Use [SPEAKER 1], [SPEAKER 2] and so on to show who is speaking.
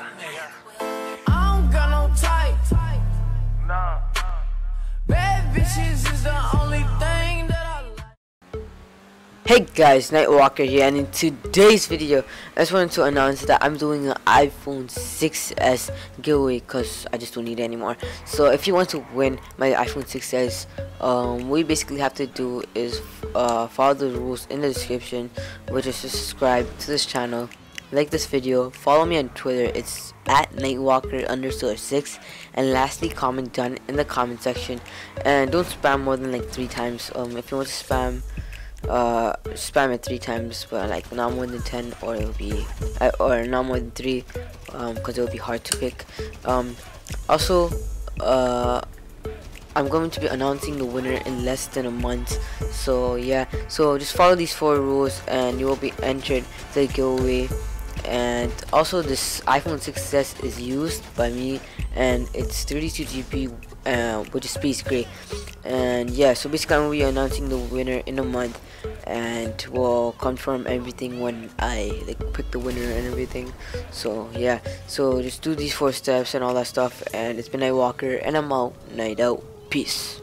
[SPEAKER 1] nigga.
[SPEAKER 2] I don't got no type.
[SPEAKER 1] Nah.
[SPEAKER 2] Bad bitches is the only thing that I like.
[SPEAKER 3] Hey guys, Nightwalker here, and in today's video, I just wanted to announce that I'm doing an iPhone 6s giveaway because I just don't need it anymore. So if you want to win my iPhone 6s, um, you basically have to do is uh, follow the rules in the description, which is subscribe to this channel, like this video, follow me on Twitter, it's at Nightwalker underscore 6, and lastly comment down in the comment section, and don't spam more than like 3 times, um, if you want to spam uh spam it three times but like not more than 10 or it'll be uh, or not more than three um because it'll be hard to pick um also uh I'm going to be announcing the winner in less than a month so yeah so just follow these four rules and you will be entered to the giveaway and also this iPhone 6s is used by me and it's 32 GB uh, which is space gray and yeah so basically I'm be announcing the winner in a month and we'll confirm everything when I like pick the winner and everything. So yeah so just do these four steps and all that stuff and it's been Nightwalker and I'm out. Night out. Peace